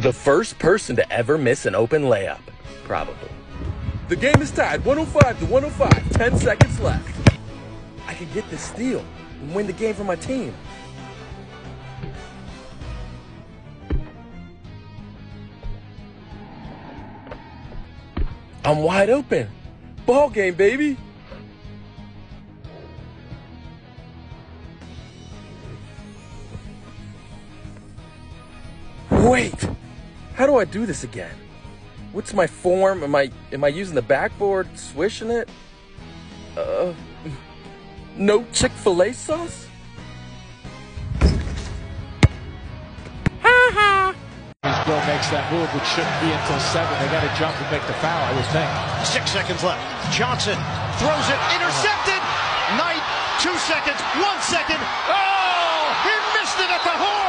The first person to ever miss an open layup. Probably. The game is tied 105 to 105. 10 seconds left. I can get this steal and win the game for my team. I'm wide open. Ball game, baby. Wait. How do I do this again? What's my form? Am I am I using the backboard, swishing it? Uh, no Chick-fil-A sauce? Ha ha! Bill makes that move, which shouldn't be until seven. They got to jump and make the foul, I would think. Six seconds left. Johnson throws it, intercepted. Knight, two seconds, one second. Oh, he missed it at the horn.